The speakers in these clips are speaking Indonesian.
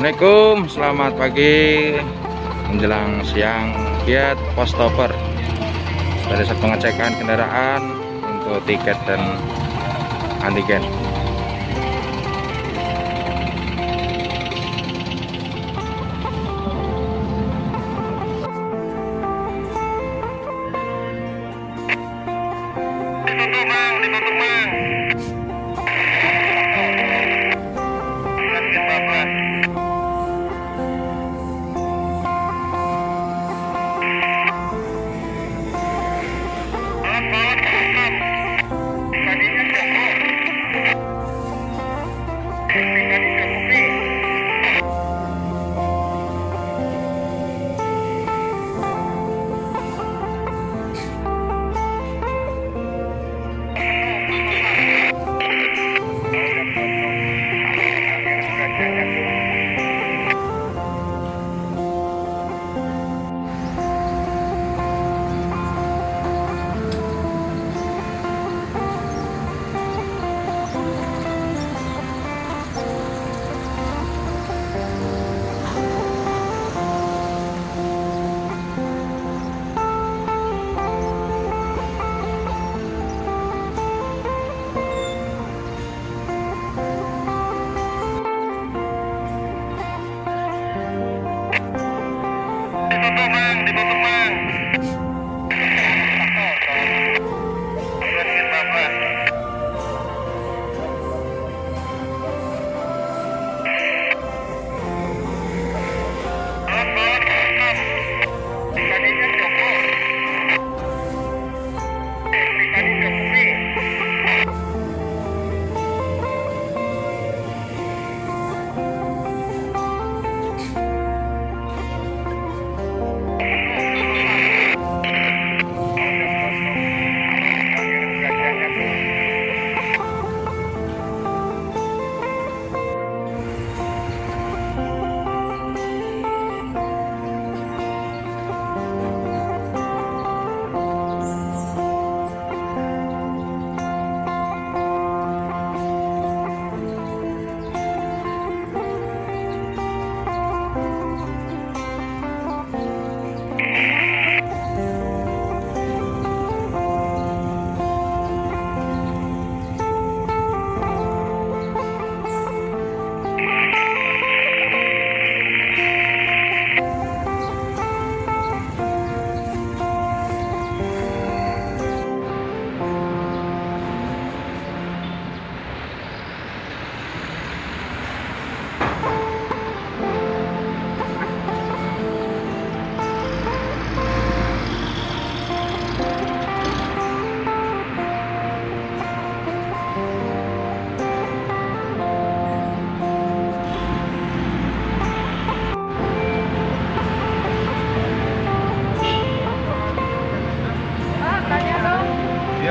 Assalamualaikum selamat pagi. Menjelang siang kiat pos stopper pada saat pengecekan kendaraan untuk tiket dan antigen. Ditutup mang ditutup mang Okay.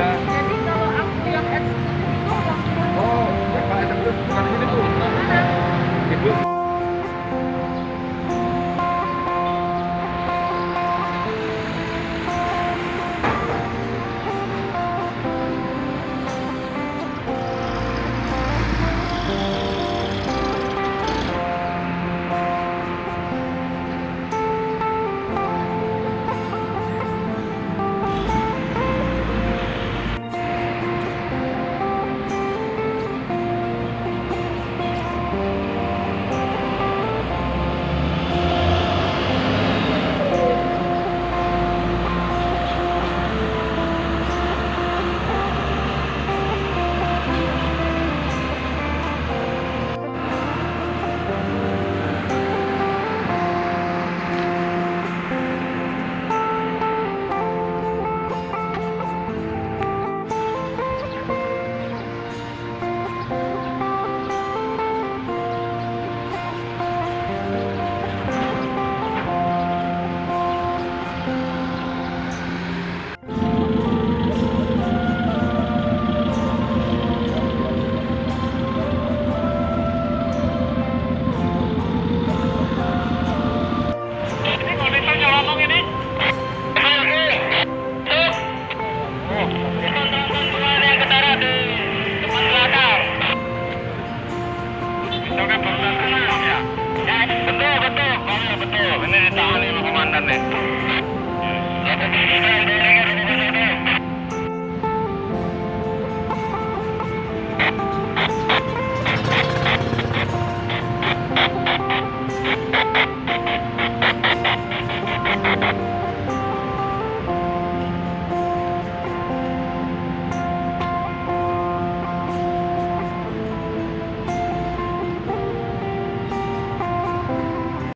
Ya. Jadi kalau aku yang eksekutif itu waktu Oh, ya Pak bukan Bu. mana? Ibu.